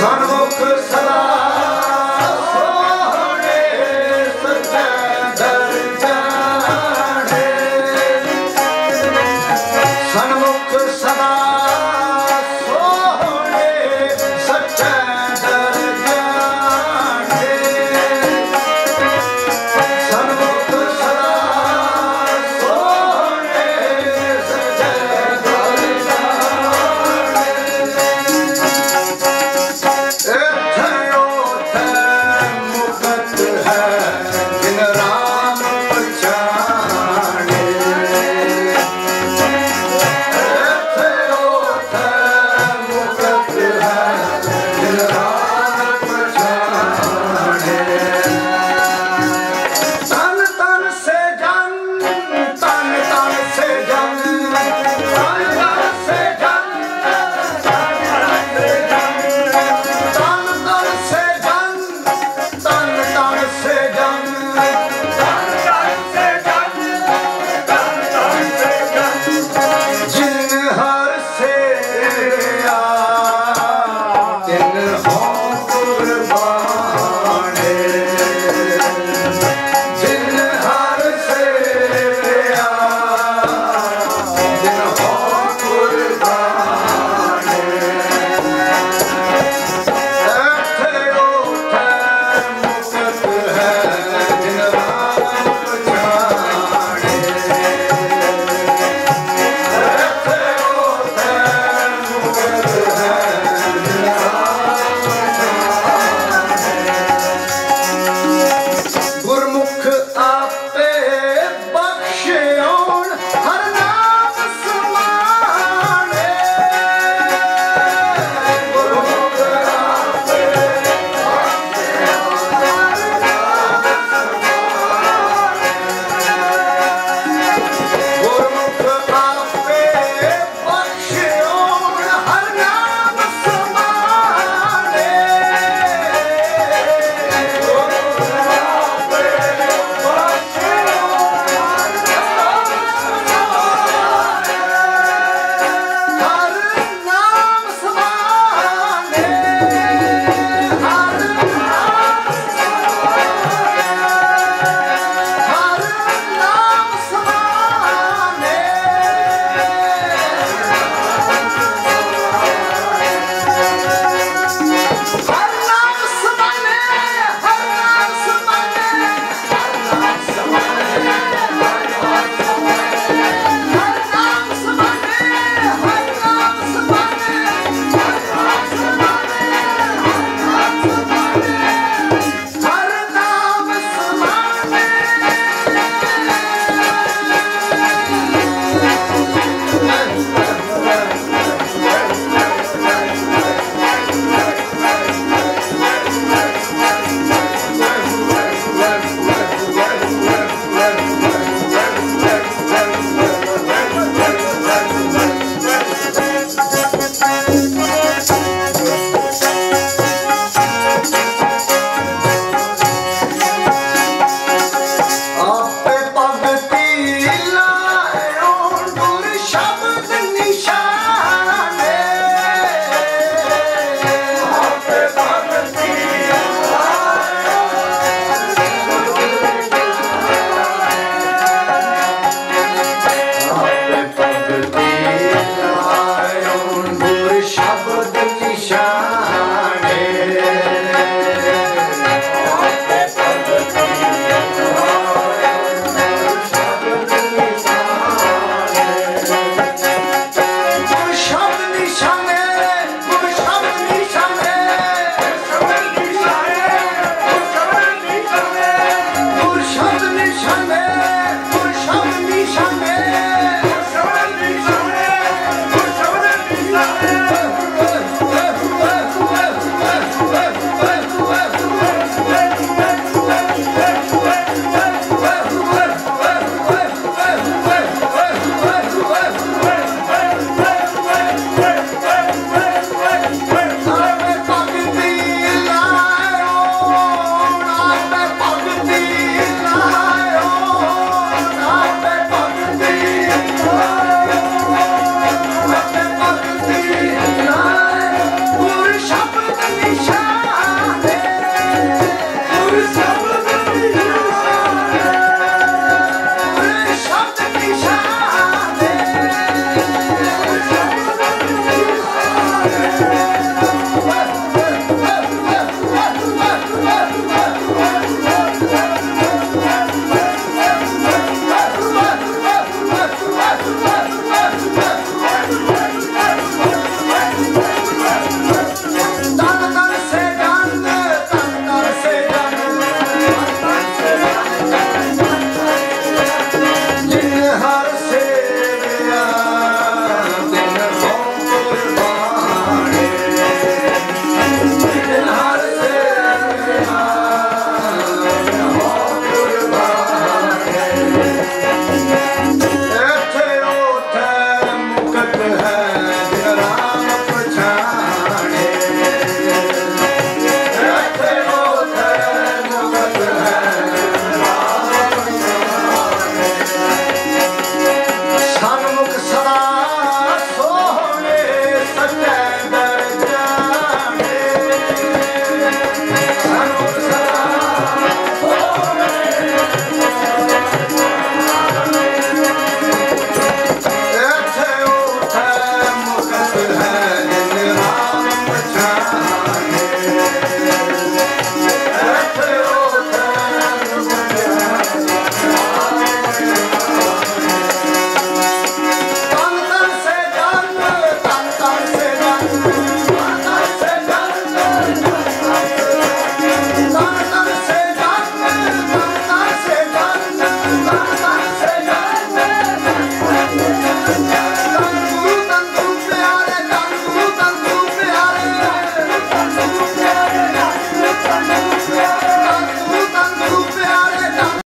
Run Hey!